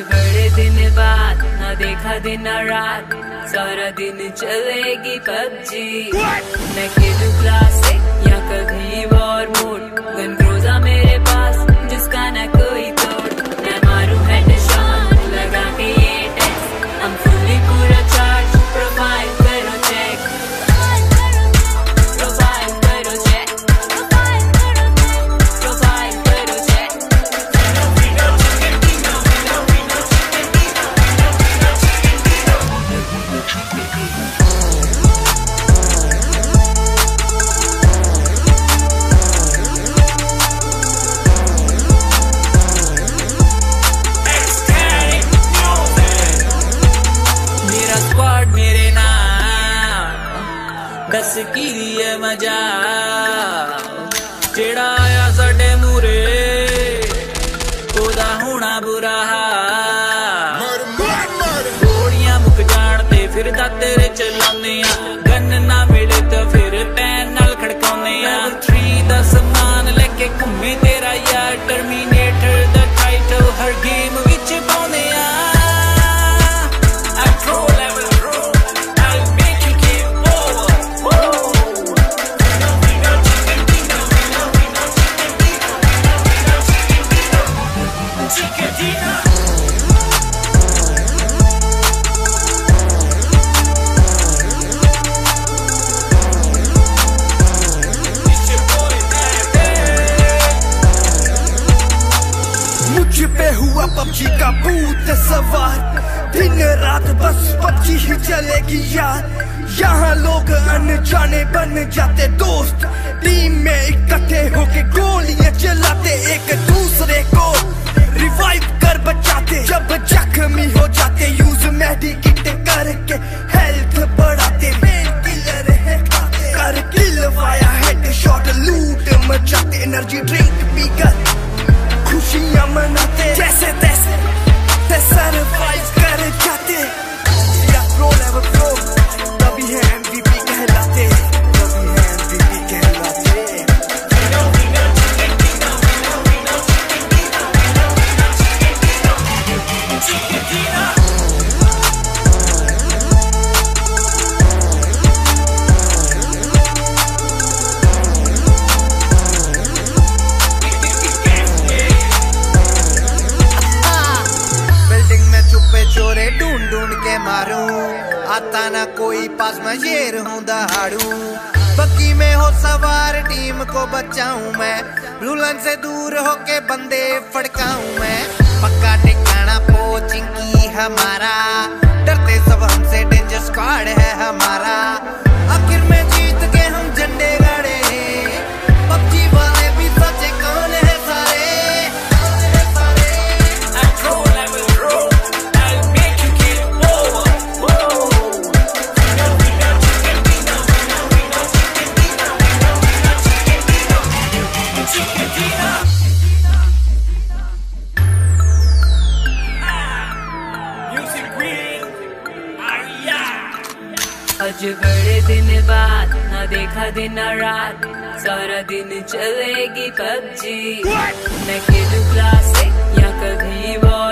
बड़े दिन बाद ना देखा दिन रात। सारा दिन चलेगी पबजी। मैं खेलू क्लास ਦੱਸ ਕੀ ਏ ਮਜਾ। ਜਿਹੜਾ ਆ ਸਾਡੇ ਮੂਰੇ ਉਹਦਾ ਹੋਣਾ ਬੁਰਾ ਮਰ ਮਰ ਗੋਲੀਆਂ ਮੁੱਕ ਜਾਣ ਤੇ ਫਿਰਦਾ ਤੇਰੇ ਚਲਾਉਂਦੇ ਆ। ਗੰਨ ਨਾ ਮਿਲੇ ਤਾਂ रात बस पबजी ही चलेगी यार। यहाँ लोग अनजाने बन जाते दोस्त। टीम में इकट्ठे होके गोलियाँ चलाते एक दूसरे को रिवाइव कर बचाते। जब जख्मी ਦੇ ਮਾਰੂ ਆਤਾ ਨਾ ਕੋਈ ਪਾਸ ਮੈਂ ਸ਼ੇਰ ਹੂੰ ਦਹਾੜੂ बक्की में हो सवार टीम को बचाऊं मैं, रुलन से दूर होके बंदे फड़काऊं मैं। पक्का ठिकाना पोचिंग की हमारा देखा दिन रात सारा दिन चलेगी पबजी। मैं खेलू क्लास या कभी वॉर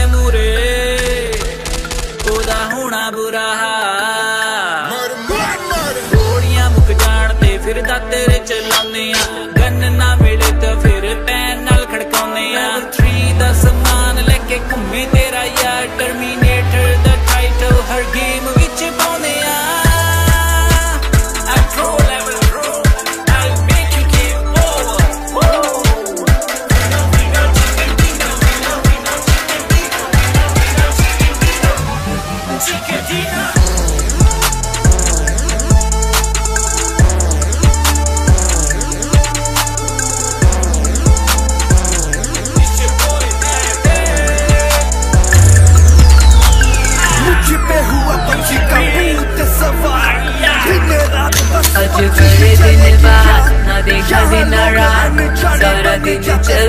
ਲੱਗਦਾ ਤੇਰੇ ਚਲਾਨੇ ਆ।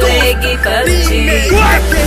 Leggy Pub G.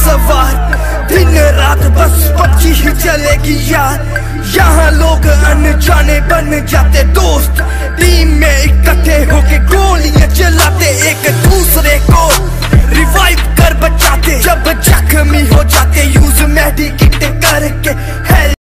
सवार। दिन रात बस पक्षी ही चलेगी यार। यहाँ लोग अनजाने बन जाते दोस्त। टीम में इकट्ठे होके गोलियाँ चलाते एक दूसरे को रिवाइव कर बचाते। जब जख्मी हो जाते यूज़ मेडिकेट करके।